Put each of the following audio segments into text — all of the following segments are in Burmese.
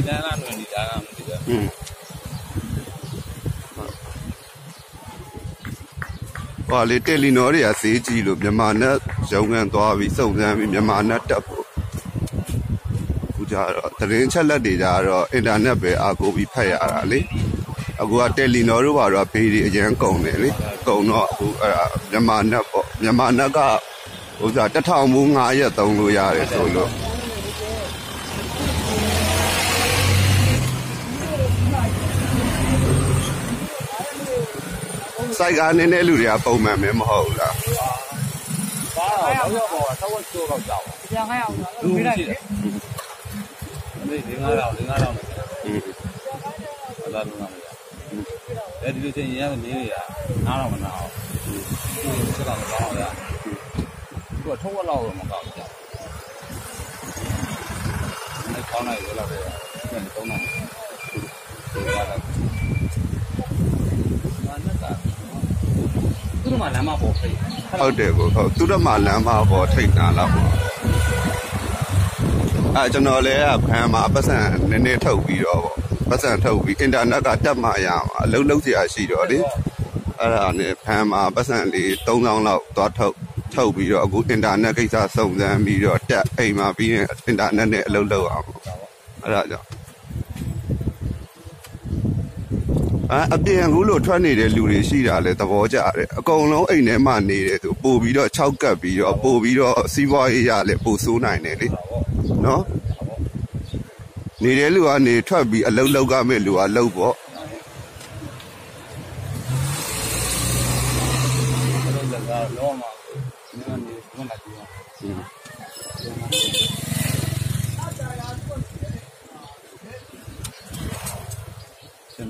ဒီတန်းလားနွယ်ဒီတန်းလားမသိဘူးอืมဟောလေတယ်လီနော်တွေကဈေးကြီးလို့မြန်မာနဲ့ရုံငံသွားပြီးစုံစမ်းပြီးမြန်မာနဲ့တက်ဖို့အခုကြတော့သတင်းချက်လက်တွေကြတော့အင်တာနက်ပဲအားကိုးပြီးဖတ်ရတာလေအခုကတယ်လီနော်တို့ဘာတော့ဘေးတွေအရင်ကုန်တယ်လေကုန်တော့အခုအဲ့ဒါမြန်မာနဲ့ပေါ့မြန်မာနဲ့ကဥစ္စာတစ်ထောင်ဘူး9ရက်သုံးလို့ရတယ်ဆိုလို့ စိုက်ကားနေတဲ့လူတွေကပုံမှန်ပဲမဟုတ်ဘူးလားပါတော့တော့ဘောတော့ချိုးတော့ကြောက်ပြန်ခိုင်းအောင်လူလို့မရှိလိုက်တယ်ဒီငါးတော့ဒီငါးတော့อืมအဲ့ဒါလုံးဝမရအဲဒီလိုချင်းရရနေရနားတော့မနာအောင်ဒီစက်ကတော့ကောင်းရသူကထုံးဝက်လောက်တော့မကောက်ကြဘူးအဲကောင်းလိုက်ရလောက်တယ်ပြန်ကောင်းတော့ဒီကတော့မနက်ကသူ တို့မှလမ်းမပေါ်ဖိတ်ဟုတ်တယ်ကိုဟုတ်သူတို့မှလမ်းမပေါ်ထိတ်နာလောက်ပေါ့အဲကျွန်တော်လည်းဖန်မှာပတ်စံနည်းနည်းထုတ်ပြီးတော့ပေါ့ပတ်စံထုတ်ပြီးအင်တာနက်ကတက်မှရမှာအလုံးလုံးစရာရှိတော့လေအဲ့ဒါနဲ့ဖန်မှာပတ်စံလေး3000လောက်သွားထုတ်ထုတ်ပြီးတော့အခုအင်တာနက်ကိစ္စစုံစမ်းပြီးတော့တက်အိမ်မှာပြီးရင်အင်တာနက်နဲ့အလုပ်လုပ်အောင်ပေါ့အဲ့ဒါကြောင့် အအပြင်အခုလိုထွက်နေတဲ့လူတွေရှိတာလဲသဘောကျတယ်အကုန်လုံးအိမ်ထဲမှာနေတယ်သူပို့ပြီးတော့6ကပ်ပြီးတော့ပို့ပြီးတော့စီးပွားရေးရလဲပို့ဆိုးနိုင်တယ်လေနော်နေတဲ့လူကနေထွက်ပြီးအလုပ်လောက်ကမဲ့လူကလုပ်ပေါ့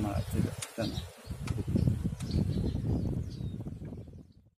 ဘယ်လိုလဲကတော့